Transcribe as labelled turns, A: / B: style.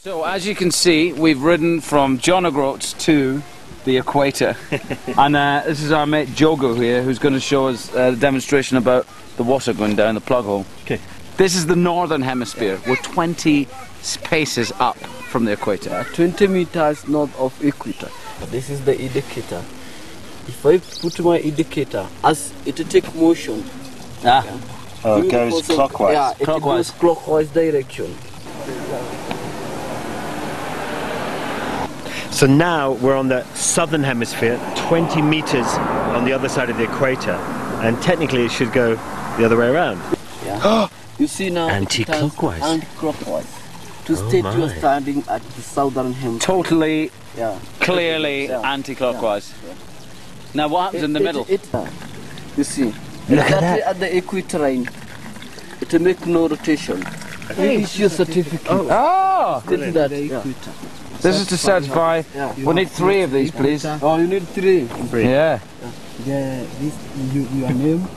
A: So as you can see, we've ridden from John O'Groats to the equator. and uh, this is our mate Jogo here, who's going to show us uh, a demonstration about the water going down the plug hole.
B: Okay.
A: This is the northern hemisphere. We're 20 paces up from the equator.
C: Uh, 20 meters north of equator. This is the indicator. If I put my indicator, as it take motion,
A: Ah,
B: Oh, it goes
C: also-
B: clockwise.
C: Yeah, it
A: Clockwise.
C: goes clockwise direction.
B: So now we're on the southern hemisphere, 20 meters on the other side of the equator, and technically it should go the other way around.
C: Yeah. you see now.
B: Anti-clockwise.
C: Anti-clockwise. To oh state you are standing at the southern hemisphere.
A: totally,
C: Yeah.
A: clearly
C: Yeah.
A: anti-clockwise. Now what happens in the
C: It-
A: middle?
C: It, it, you see.
B: Look at
C: exactly
B: that.
C: at the equator line. It make no rotation. Hey, is your certificate.
A: Oh!
C: Ah, Did that. Yeah.
A: This is to certify.
C: Yeah.
A: We need three of these, please.
C: Oh, you need three.
A: Yeah.
D: Yeah, this you, your name